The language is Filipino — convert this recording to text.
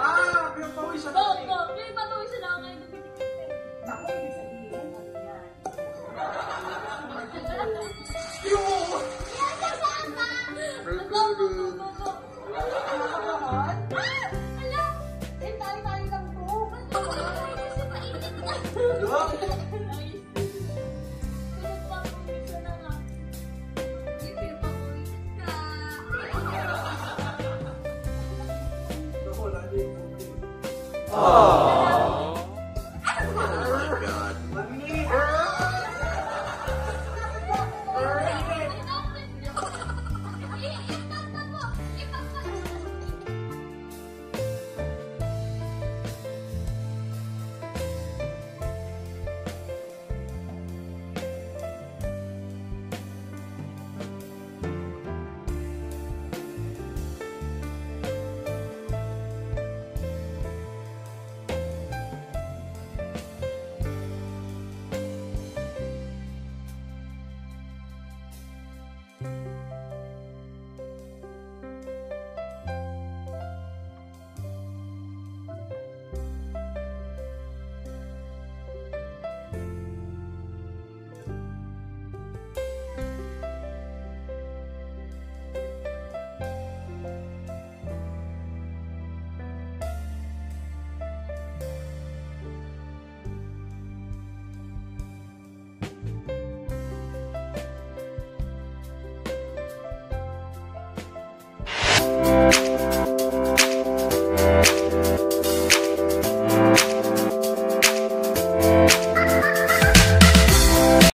Ah, pinapawis siya 哦。Bye.